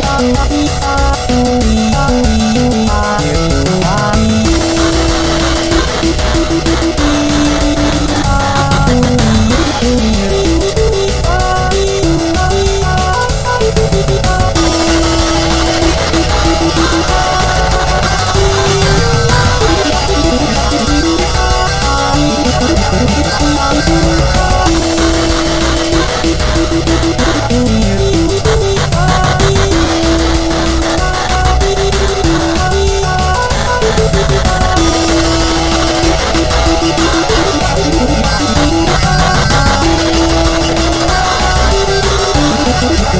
ラララーー